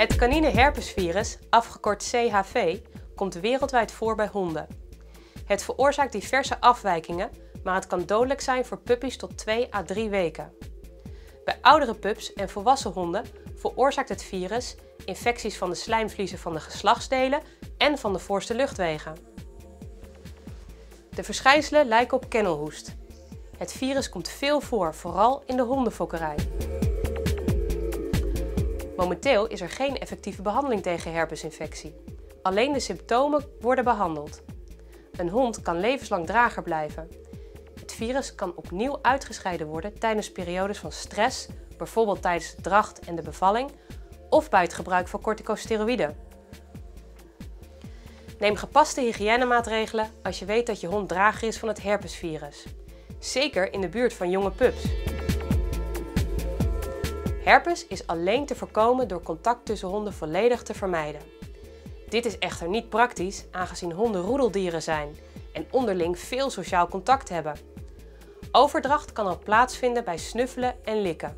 Het canine herpesvirus, afgekort CHV, komt wereldwijd voor bij honden. Het veroorzaakt diverse afwijkingen, maar het kan dodelijk zijn voor puppies tot 2 à 3 weken. Bij oudere pups en volwassen honden veroorzaakt het virus infecties van de slijmvliezen van de geslachtsdelen en van de voorste luchtwegen. De verschijnselen lijken op kennelhoest. Het virus komt veel voor, vooral in de hondenfokkerij. Momenteel is er geen effectieve behandeling tegen herpesinfectie. Alleen de symptomen worden behandeld. Een hond kan levenslang drager blijven. Het virus kan opnieuw uitgescheiden worden tijdens periodes van stress, bijvoorbeeld tijdens de dracht en de bevalling, of bij het gebruik van corticosteroïden. Neem gepaste hygiënemaatregelen als je weet dat je hond drager is van het herpesvirus. Zeker in de buurt van jonge pups. Herpes is alleen te voorkomen door contact tussen honden volledig te vermijden. Dit is echter niet praktisch aangezien honden roedeldieren zijn en onderling veel sociaal contact hebben. Overdracht kan al plaatsvinden bij snuffelen en likken.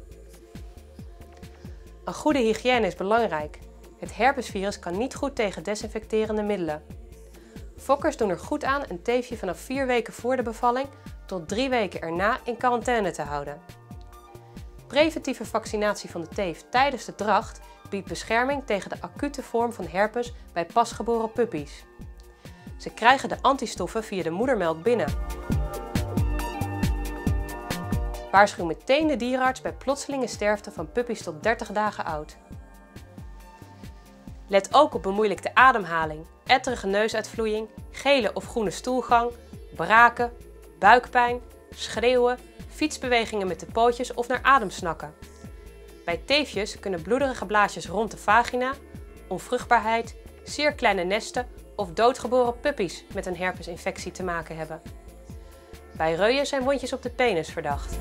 Een goede hygiëne is belangrijk. Het herpesvirus kan niet goed tegen desinfecterende middelen. Fokkers doen er goed aan een teefje vanaf 4 weken voor de bevalling tot 3 weken erna in quarantaine te houden. Preventieve vaccinatie van de teef tijdens de dracht biedt bescherming tegen de acute vorm van herpes bij pasgeboren puppies. Ze krijgen de antistoffen via de moedermelk binnen. Waarschuw meteen de dierenarts bij plotselinge sterfte van puppies tot 30 dagen oud. Let ook op bemoeilijkte ademhaling, etterige neusuitvloeiing, gele of groene stoelgang, braken, buikpijn, schreeuwen, fietsbewegingen met de pootjes of naar adem snakken. Bij teefjes kunnen bloederige blaasjes rond de vagina, onvruchtbaarheid, zeer kleine nesten of doodgeboren puppies met een herpesinfectie te maken hebben. Bij reuien zijn wondjes op de penis verdacht.